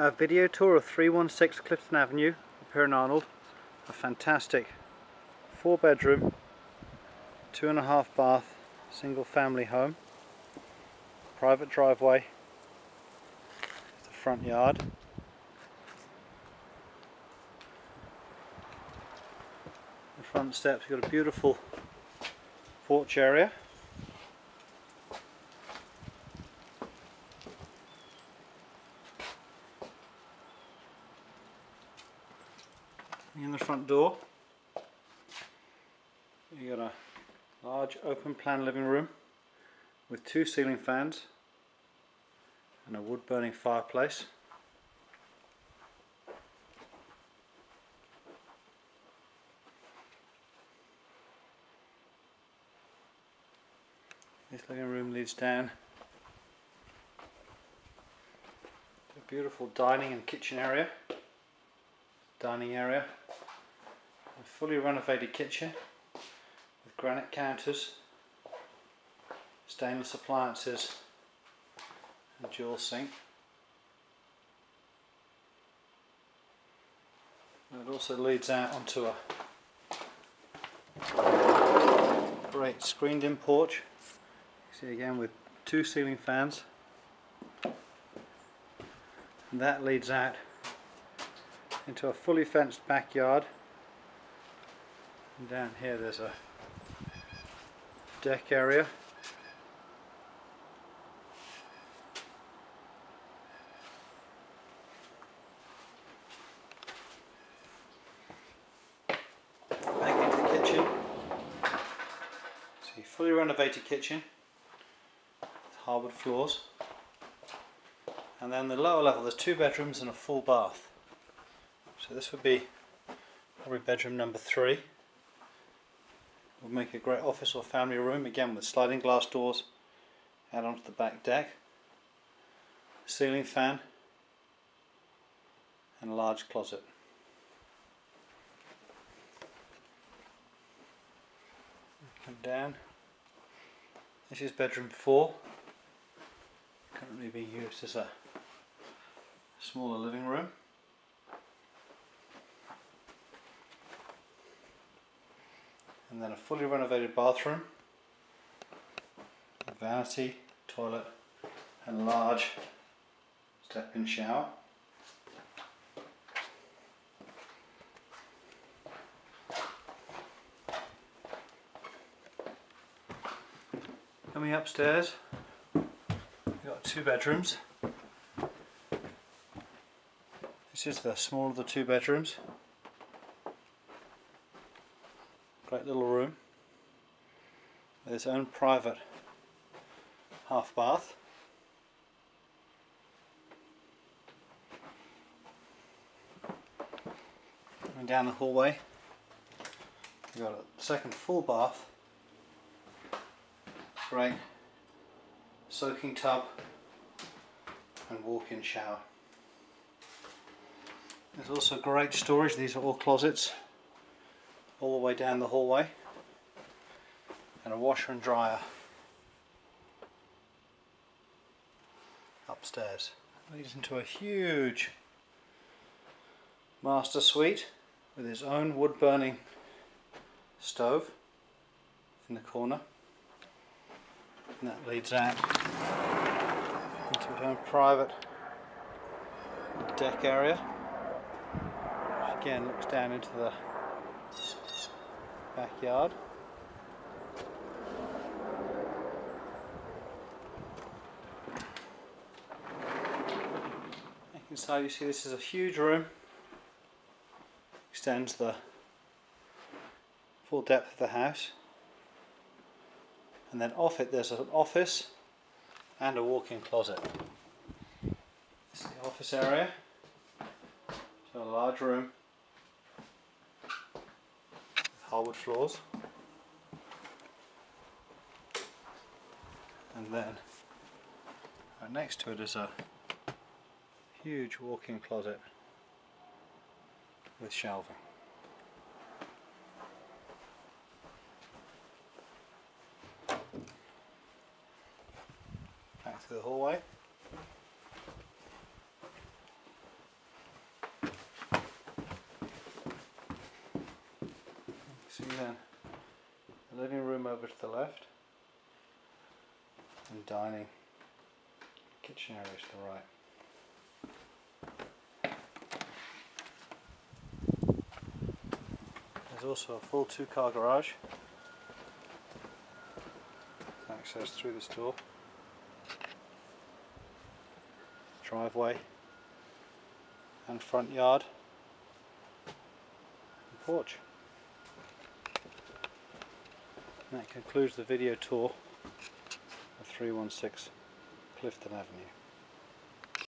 A video tour of 316 Clifton Avenue up here in Arnold. A fantastic four bedroom, two and a half bath, single family home. Private driveway, the front yard. The front steps, you've got a beautiful porch area. In the front door. You got a large open plan living room with two ceiling fans and a wood burning fireplace. This living room leads down to a beautiful dining and kitchen area dining area a fully renovated kitchen with granite counters, stainless appliances and dual sink. And it also leads out onto a great screened in porch. You see again with two ceiling fans. And that leads out into a fully fenced backyard and down here there's a deck area. Back into the kitchen. See fully renovated kitchen hardwood floors. And then the lower level there's two bedrooms and a full bath. So this would be probably bedroom number three will make a great office or family room again with sliding glass doors out onto the back deck ceiling fan and a large closet. Come down. This is bedroom 4 currently being used as a smaller living room and then a fully renovated bathroom, vanity, toilet and large step-in shower. Coming upstairs, we've got two bedrooms. This is the smaller of the two bedrooms. Great little room. With its own private half bath. And down the hallway we've got a second full bath, great. Soaking tub and walk-in shower. There's also great storage, these are all closets all the way down the hallway and a washer and dryer upstairs. Leads into a huge master suite with his own wood burning stove in the corner and that leads out into its own private deck area which again looks down into the backyard. Inside you see this is a huge room, extends the full depth of the house and then off it there's an office and a walk-in closet. This is the office area, so a large room hardwood floors and then right next to it is a huge walk-in closet with shelving. Back to the hallway. Then. The living room over to the left. And dining. Kitchen area to the right. There's also a full two car garage. Access through this door. Driveway. And front yard. And porch. And that concludes the video tour of 316 Clifton Avenue.